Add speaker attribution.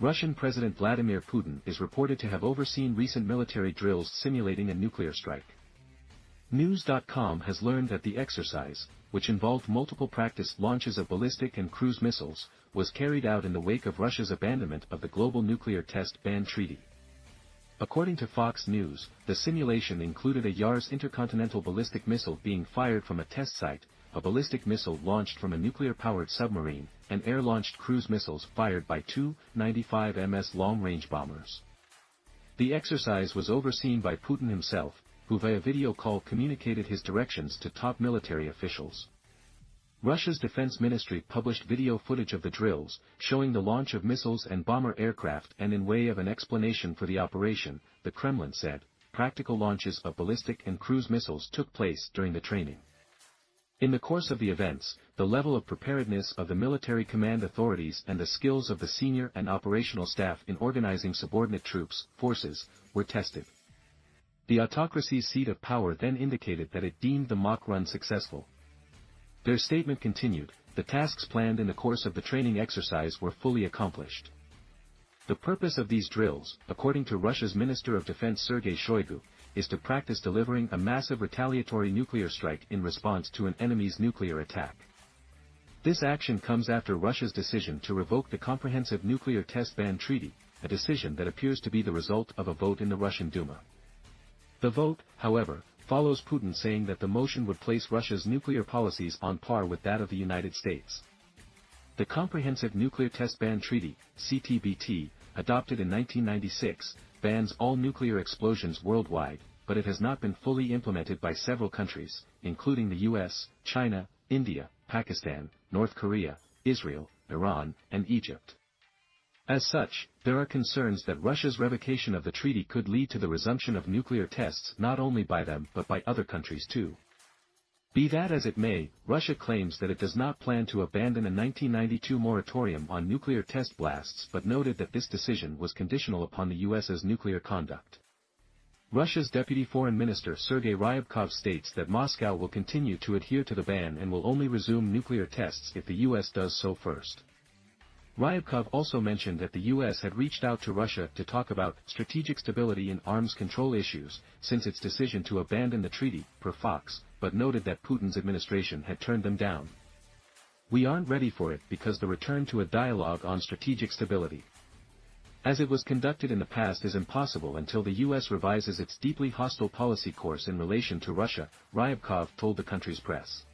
Speaker 1: Russian President Vladimir Putin is reported to have overseen recent military drills simulating a nuclear strike. Knewz.com has learned that the exercise, which involved multiple practice launches of ballistic and cruise missiles, was carried out in the wake of Russia's abandonment of the Global Nuclear Test Ban Treaty. According to Fox News, the simulation included a Yars intercontinental ballistic missile being fired from a test site, a ballistic missile launched from a nuclear-powered submarine, and air-launched cruise missiles fired by two 95 ms long-range bombers. The exercise was overseen by Putin himself, who via video call communicated his directions to top military officials. Russia's defense ministry published video footage of the drills, showing the launch of missiles and bomber aircraft and in way of an explanation for the operation, the Kremlin said, practical launches of ballistic and cruise missiles took place during the training. In the course of the events, the level of preparedness of the military command authorities and the skills of the senior and operational staff in organizing subordinate troops, forces, were tested. The autocracy's seat of power then indicated that it deemed the mock run successful. Their statement continued, the tasks planned in the course of the training exercise were fully accomplished. The purpose of these drills, according to Russia's Minister of Defense Sergei Shoigu, is to practice delivering a massive retaliatory nuclear strike in response to an enemy's nuclear attack. This action comes after Russia's decision to revoke the Comprehensive Nuclear Test Ban Treaty, a decision that appears to be the result of a vote in the Russian Duma. The vote, however, follows Putin saying that the motion would place Russia's nuclear policies on par with that of the United States. The Comprehensive Nuclear Test Ban Treaty, CTBT, adopted in 1996, bans all nuclear explosions worldwide, but it has not been fully implemented by several countries, including the US, China, India, Pakistan, North Korea, Israel, Iran, and Egypt. As such, there are concerns that Russia's revocation of the treaty could lead to the resumption of nuclear tests not only by them but by other countries too. Be that as it may, Russia claims that it does not plan to abandon a 1992 moratorium on nuclear test blasts but noted that this decision was conditional upon the US's nuclear conduct. Russia's Deputy Foreign Minister Sergei Ryabkov states that Moscow will continue to adhere to the ban and will only resume nuclear tests if the US does so first. Ryabkov also mentioned that the U.S. had reached out to Russia to talk about strategic stability and arms control issues since its decision to abandon the treaty, per Fox, but noted that Putin's administration had turned them down. We aren't ready for it because the return to a dialogue on strategic stability. As it was conducted in the past is impossible until the U.S. revises its deeply hostile policy course in relation to Russia, Ryabkov told the country's press.